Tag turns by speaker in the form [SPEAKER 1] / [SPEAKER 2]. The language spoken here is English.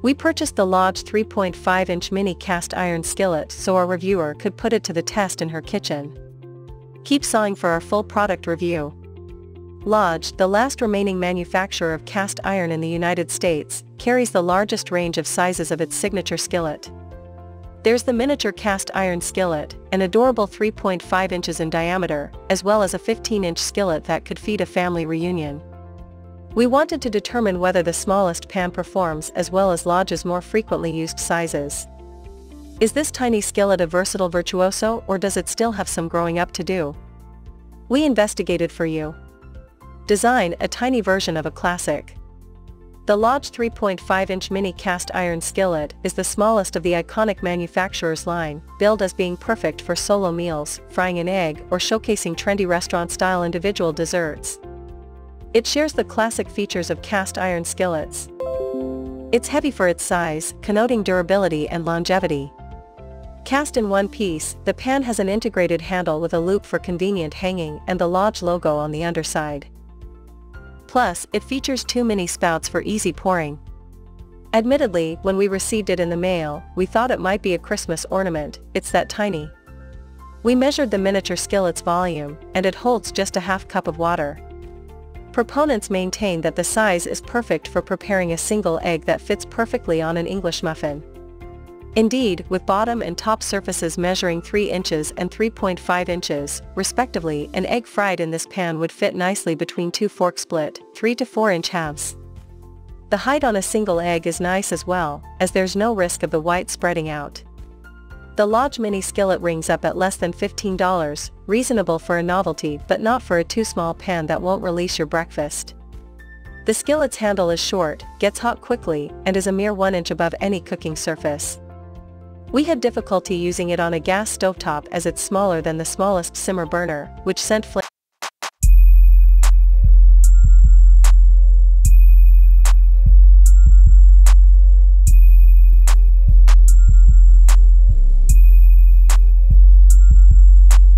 [SPEAKER 1] We purchased the Lodge 3.5-inch mini cast iron skillet so our reviewer could put it to the test in her kitchen. Keep sawing for our full product review. Lodge, the last remaining manufacturer of cast iron in the United States, carries the largest range of sizes of its signature skillet. There's the miniature cast iron skillet, an adorable 3.5 inches in diameter, as well as a 15-inch skillet that could feed a family reunion. We wanted to determine whether the smallest pan performs as well as Lodge's more frequently used sizes. Is this tiny skillet a versatile virtuoso or does it still have some growing up to do? We investigated for you. Design a tiny version of a classic. The Lodge 3.5-inch mini cast iron skillet is the smallest of the iconic manufacturer's line, billed as being perfect for solo meals, frying an egg or showcasing trendy restaurant-style individual desserts. It shares the classic features of cast iron skillets. It's heavy for its size, connoting durability and longevity. Cast in one piece, the pan has an integrated handle with a loop for convenient hanging and the Lodge logo on the underside. Plus, it features two mini spouts for easy pouring. Admittedly, when we received it in the mail, we thought it might be a Christmas ornament, it's that tiny. We measured the miniature skillet's volume, and it holds just a half cup of water. Proponents maintain that the size is perfect for preparing a single egg that fits perfectly on an English muffin. Indeed, with bottom and top surfaces measuring 3 inches and 3.5 inches, respectively, an egg fried in this pan would fit nicely between two fork split, 3 to 4 inch halves. The height on a single egg is nice as well, as there's no risk of the white spreading out. The Lodge Mini skillet rings up at less than $15, reasonable for a novelty but not for a too small pan that won't release your breakfast. The skillet's handle is short, gets hot quickly, and is a mere 1 inch above any cooking surface. We had difficulty using it on a gas stovetop as it's smaller than the smallest simmer burner, which sent flames